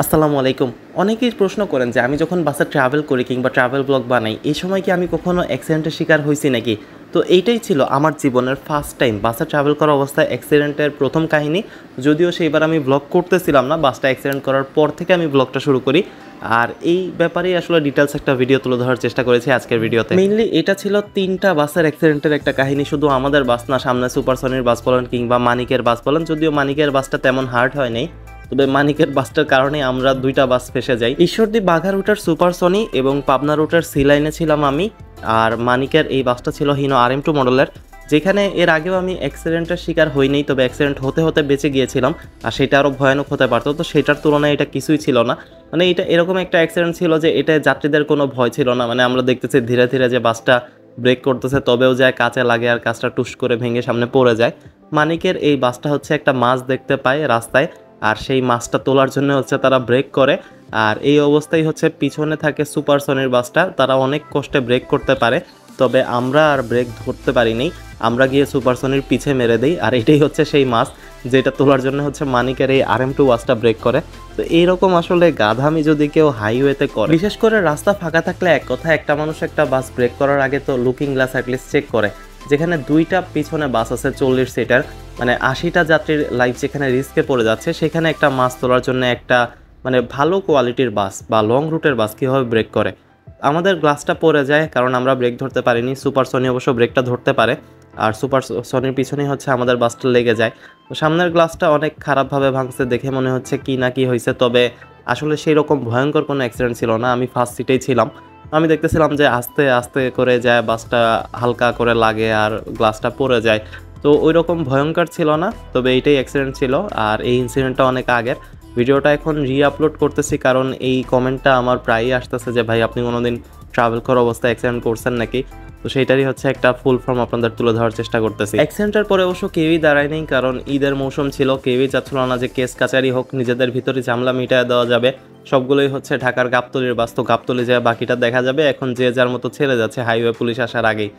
আসসালামু আলাইকুম। অনেকেই প্রশ্ন করেন যে আমি যখন বাসে ট্রাভেল করি কিংবা ট্রাভেল ব্লগ বানাই এই সময় কি আমি কখনো অ্যাক্সিডেন্টের শিকার হয়েছি নাকি? তো এইটাই ছিল আমার জীবনের ফার্স্ট টাইম বাসে ট্রাভেল করা অবস্থায় অ্যাক্সিডেন্টের প্রথম কাহিনী। যদিও সেইবার আমি ব্লগ করতেছিলাম না, বাসটা অ্যাক্সিডেন্ট করার পর থেকে আমি ব্লগটা শুরু করি। আর এই ব্যাপারেই আসলে ডিটেলস একটা ভিডিও তুলে ধরার চেষ্টা করেছি আজকের ভিডিওতে মেইনলি এটা ছিল তিনটা বাসের অ্যাক্সিডেন্টের একটা কাহিনী, শুধু আমাদের বাস না, সামনে সুপারসনির বাস বলেন কিংবা মানিকের বাস বলেন, যদিও মানিকের বাসটা তেমন হার্ড হয় নাই। তবে মানিকের বাসটার কারণে আমরা দুইটা বাস ফেসে যাই। ঈশ্বরদী বাঘা রুটার সুপারসনি এবং পাবনা রুটার সি লাইনে ছিলাম আমি, আর মানিকের এই বাসটা ছিল হিনো আর এম টু মডেলের, যেখানে এর আগেও আমি অ্যাক্সিডেন্টের শিকার হইনি, তবে অ্যাক্সিডেন্ট হতে হতে বেঁচে গিয়েছিলাম, আর সেটা আরও ভয়ানক হতে পারতো, তো সেটার তুলনায় এটা কিছুই ছিল না। মানে এটা এরকম একটা অ্যাক্সিডেন্ট ছিল যে এটা যাত্রীদের কোনো ভয় ছিল না মানে আমরা দেখতেছি ধীরে ধীরে যে বাসটা ব্রেক করতেছে, তবেও যায় কাছে লাগে আর কাজটা টুস করে ভেঙে সামনে পড়ে যায়। মানিকের এই বাসটা হচ্ছে একটা মাছ দেখতে পায় রাস্তায় আর সেই মাছটা তোলার জন্য হচ্ছে তারা ব্রেক করে। আর এই অবস্থায় হচ্ছে পিছনে থাকে সুপারসনির বাসটা, তারা অনেক কষ্টে ব্রেক করতে পারে। তবে আমরা আর ব্রেক ধরতে পারিনি। আমরা গিয়ে সুপারসনির পিছে মেরে দিই, আর এটাই হচ্ছে সেই মাছ যেটা তোলার জন্য হচ্ছে মানিকের এই আর এম টু বাসটা ব্রেক করে। তো এইরকম আসলে গাধামি যদি কেউ হাইওয়েতে করে, বিশেষ করে রাস্তা ফাঁকা থাকলে এক কথা একটা মানুষ একটা বাস ব্রেক করার আগে তো লুকিং গ্লাস অ্যাটলিস্ট চেক করে। যেখানে দুইটা পিছনে বাস আছে চল্লিশ সিটার মানে আশিটা যাত্রীর লাইফ যেখানে রিস্কে পড়ে যাচ্ছে, সেখানে একটা মাছ তোলার জন্য একটা মানে ভালো কোয়ালিটির বাস বা লং রুটের বাস কীভাবে ব্রেক করে। আমাদের গ্লাসটা পড়ে যায়, কারণ আমরা ব্রেক ধরতে পারিনি সুপার সনি অবশ্য ব্রেকটা ধরতে পারে, আর সুপার সনির পিছনেই হচ্ছে আমাদের বাসটা লেগে যায়। তো সামনের গ্লাসটা অনেক খারাপভাবে ভাঙছে দেখে মনে হচ্ছে কি না কি হয়েছে, তবে আসলে সেই রকম ভয়ঙ্কর কোনো অ্যাক্সিডেন্ট ছিল না, আমি ফার্স্ট সিটেই ছিলাম। আমি দেখতেছিলাম যে আস্তে আস্তে করে যায় বাসটা হালকা করে লাগে আর গ্লাসটা পড়ে যায়। তো ওই রকম ভয়ঙ্কর ছিল না, তবে এইটাই অ্যাক্সিডেন্ট ছিল আর এই ইনসিডেন্টটা অনেক আগের। ভিডিওটা এখন রি আপলোড করতেছি কারণ এই কমেন্টটা আমার প্রায়ই আসতেছে যে, ভাই, আপনি কোনোদিন ট্রাভেল করা অবস্থায় অ্যাক্সিডেন্ট করছেন নাকি? তো সেইটারই হচ্ছে একটা ফুল ফর্ম আপনাদের তুলে ধরার চেষ্টা করতেছি। অ্যাক্সিডেন্টের পরে অবশ্য কেউই দাঁড়ায়নি কারণ ঈদের মৌসুম ছিল, কেউই চাচ্ছিল না যে কেস কাচারি হোক, নিজেদের ভিতরে ঝামলা মিটায় দেওয়া যাবে। সবগুলোই হচ্ছে ঢাকার গাবতলির বাস, তো গাবতলি যায় বাকিটা দেখা যাবে। এখন যে যার মতো ছেড়ে যাচ্ছে হাইওয়ে পুলিশ আসার আগেই।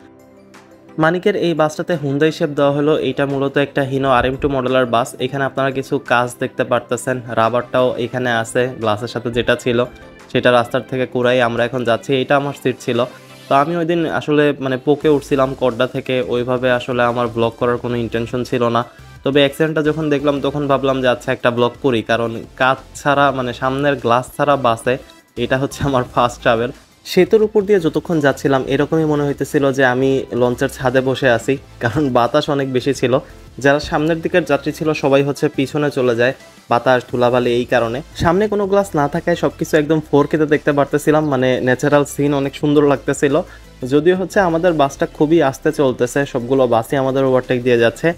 মানিকের এই বাসটাতে হুন্দাই শেপ দেওয়া হলো। এইটা মূলত একটা হিনো আর এম টু মডেলার বাস। এখানে আপনারা কিছু কাজ দেখতে পারতেছেন। রাবারটাও এখানে আছে, গ্লাসের সাথে যেটা ছিল, সেটা রাস্তার থেকে কুড়াই আমরা এখন যাচ্ছি। এটা আমার সিট ছিল। তো আমি ওই দিন আসলে মানে পোকে উঠছিলাম কড্ডা থেকে। ওইভাবে আসলে আমার ব্লগ করার কোনো ইন্টেনশন ছিল না। তবে অ্যাক্সিডেন্টটা যখন দেখলাম, তখন ভাবলাম যে আচ্ছা একটা ব্লগ করি। কারণ কাজ ছাড়া মানে সামনের গ্লাস ছাড়া বাসে, এটা হচ্ছে আমার ফার্স্ট ট্রাভেল সেতুর উপর দিয়ে যতক্ষণ যাচ্ছিলাম, এরকমই মনে হইতেছিল যে আমি লঞ্চের ছাদে বসে আছি, কারণ বাতাস অনেক বেশি ছিল। যারা সামনের দিকের যাত্রী ছিল, সবাই হচ্ছে পিছনে চলে যায়, বাতাস, ধুলাবালি এই কারণে। সামনে কোনো গ্লাস না থাকায় সব কিছু একদম ফোর কেতে দেখতে পারতেছিলাম মানে ন্যাচারাল সিন অনেক সুন্দর লাগতেছিল। যদিও হচ্ছে আমাদের বাসটা খুবই আস্তে চলতেছে, সবগুলো বাসই আমাদের ওভারটেক দিয়ে যাচ্ছে।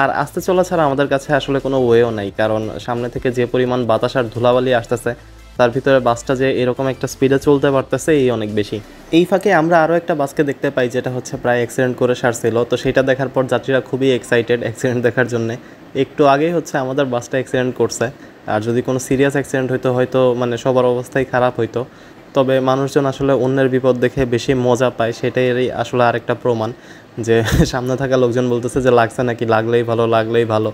আর আস্তে চলা ছাড়া আমাদের কাছে আসলে কোনো ওয়েও নাই, কারণ সামনে থেকে যে পরিমাণ বাতাস আর ধুলাবালি আসতেছে তার ভিতরে বাসটা যে এরকম একটা স্পিডে চলতে পারতেছে, এই অনেক বেশি। এই ফাঁকে আমরা আরও একটা বাসকে দেখতে পাই, যেটা হচ্ছে প্রায় অ্যাক্সিডেন্ট করে সারছিল। তো সেটা দেখার পর যাত্রীরা খুবই এক্সাইটেড অ্যাক্সিডেন্ট দেখার জন্য। একটু আগেই হচ্ছে আমাদের বাসটা অ্যাক্সিডেন্ট করছে। আর যদি কোনো সিরিয়াস অ্যাক্সিডেন্ট হইতো, হয়তো মানে সবার অবস্থাই খারাপ হইতো। তবে মানুষজন আসলে অন্যের বিপদ দেখে বেশি মজা পায় সেটাই আসলে আরেকটা প্রমাণ। যে সামনে থাকা লোকজন বলতেছে যে, লাগছে নাকি? লাগলেই ভালো লাগলেই ভালো।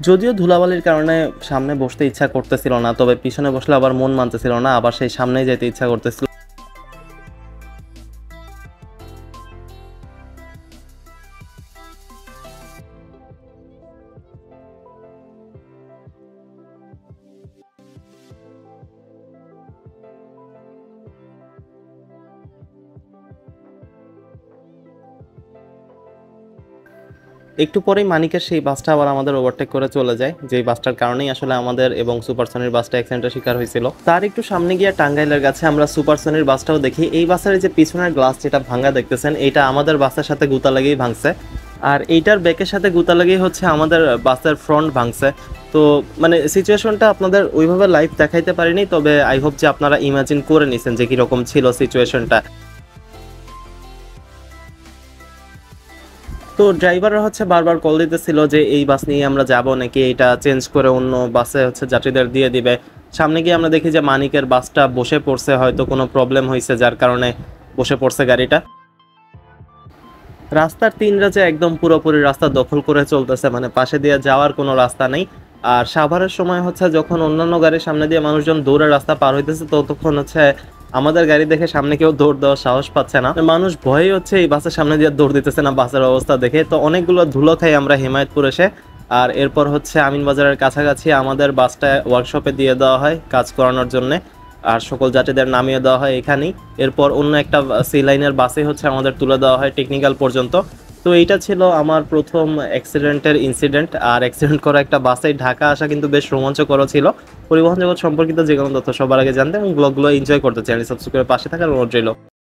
যদিও ধুলাবালির কারণে সামনে বসতে ইচ্ছা করতেছিল না, তবে পিছনে বসলে আবার মন মানতেছিল না, আবার সেই সামনেই যেতে ইচ্ছা করতেছিল। একটু পরেই মানিকের সেই বাসটা আবার আমাদের ওভারটেক করে চলে যায়, যেই বাসটার কারণেই আসলে আমাদের এবং সুপারসনির বাসটা অ্যাক্সিডেন্টের শিকার হয়েছিল। তার একটু সামনে গিয়ে টাঙ্গাইলের কাছে আমরা সুপারসনির বাসটাও দেখি। এই বাসের যে পিছনের গ্লাস যেটা ভাঙা দেখতেছেন এটা আমাদের বাসের সাথে গুতা লাগিয়েই ভাঙছে। আর এইটার ব্যাকের সাথে গুতা লাগিয়ে হচ্ছে আমাদের বাসের ফ্রন্ট ভাঙছে। তো মানে সিচুয়েশনটা আপনাদের ওইভাবে লাইভ দেখাইতে পারিনি, তবে আই হোপ যে আপনারা ইমাজিন করে নিছেন যে কীরকম ছিল সিচুয়েশনটা তো ড্রাইভাররা হচ্ছে বারবার কল দিতেছিল যে এই বাস নিয়ে আমরা যাব নাকি এটা চেঞ্জ করে অন্য বাসে হচ্ছে যাত্রীদের দিয়ে দিবে। সামনে গিয়ে আমরা দেখি যে মানিকের বাসটা বসে পড়ছে, হয়তো কোনো প্রবলেম হয়েছে, যার কারণে বসে পড়ছে গাড়িটা। রাস্তার তিন রাজে একদম পুরোপুরি রাস্তা দখল করে চলতেছে মানে পাশে দিয়ে যাওয়ার কোনো রাস্তা নেই। আর সাভারের সময় হচ্ছে যখন অন্যান্য গাড়ির সামনে দিয়ে মানুষজন দৌড়ে রাস্তা পার হইতেছে, ততক্ষণ হচ্ছে আমাদের গাড়ি দেখে সামনে কেউ দৌড় দেওয়ার সাহস পাচ্ছে না। মানুষ ভয়ে হচ্ছে এই বাসের সামনে দিয়ে দৌড় দিতেছে না বাসের অবস্থা দেখে। তো অনেকগুলো ধুলো খাই আমরা হিমায়তপুর এসে। আর এরপর হচ্ছে আমিন বাজারের কাছাকাছি আমাদের বাসটা ওয়ার্কশপে দিয়ে দেওয়া হয় কাজ করানোর জন্যে। আর সকল যাত্রীদের নামিয়ে দেওয়া হয় এখানেই। এরপর অন্য একটা সি লাইনের বাসে হচ্ছে আমাদের তুলে দেওয়া হয় টেকনিক্যাল পর্যন্ত। তো এইটা ছিল আমার প্রথম অ্যাক্সিডেন্টের ইনসিডেন্ট আর অ্যাক্সিডেন্ট করা একটা বাসে ঢাকা আসা কিন্তু বেশ রোমাঞ্চকর ছিল। পরিবহন জগৎ সম্পর্কিত যে কোনো তথ্য সবার আগে জানতে এবং ব্লগগুলো এনজয় করতে। চাই সাবস্ক্রাইব করে পাশে থাকার অনুরোধ রইল।